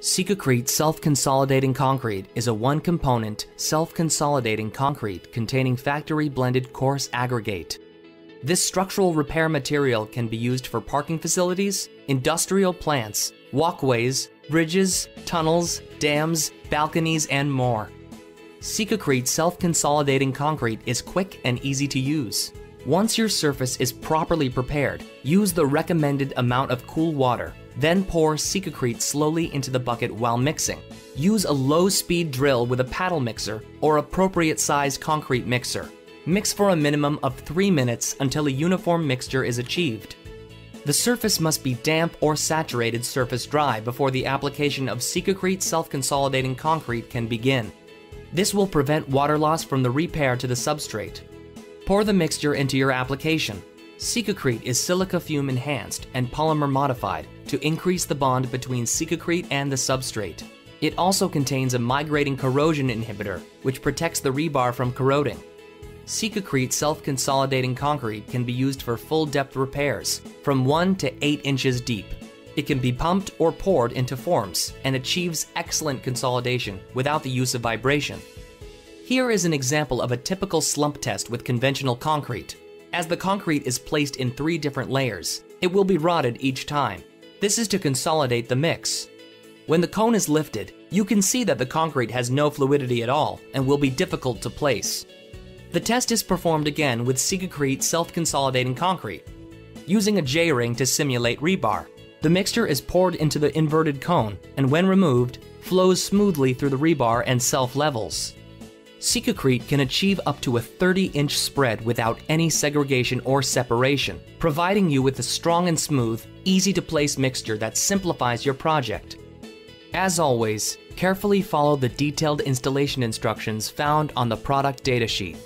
Sikacrete self-consolidating concrete is a one-component, self-consolidating concrete containing factory-blended coarse aggregate. This structural repair material can be used for parking facilities, industrial plants, walkways, bridges, tunnels, dams, balconies, and more. Sikacrete self-consolidating concrete is quick and easy to use. Once your surface is properly prepared, use the recommended amount of cool water then pour Sikacrete slowly into the bucket while mixing. Use a low-speed drill with a paddle mixer or appropriate size concrete mixer. Mix for a minimum of 3 minutes until a uniform mixture is achieved. The surface must be damp or saturated surface dry before the application of Sikacrete self-consolidating concrete can begin. This will prevent water loss from the repair to the substrate. Pour the mixture into your application. Sikacrete is silica fume enhanced and polymer modified to increase the bond between Sikacrete and the substrate. It also contains a migrating corrosion inhibitor, which protects the rebar from corroding. Sikacrete self-consolidating concrete can be used for full depth repairs, from 1 to 8 inches deep. It can be pumped or poured into forms and achieves excellent consolidation without the use of vibration. Here is an example of a typical slump test with conventional concrete. As the concrete is placed in three different layers, it will be rodded each time. This is to consolidate the mix. When the cone is lifted, you can see that the concrete has no fluidity at all and will be difficult to place. The test is performed again with Sikacrete self-consolidating concrete. Using a J-ring to simulate rebar, the mixture is poured into the inverted cone and when removed, flows smoothly through the rebar and self-levels. Sikacrete can achieve up to a 30-inch spread without any segregation or separation, providing you with a strong and smooth, easy-to-place mixture that simplifies your project. As always, carefully follow the detailed installation instructions found on the product datasheet.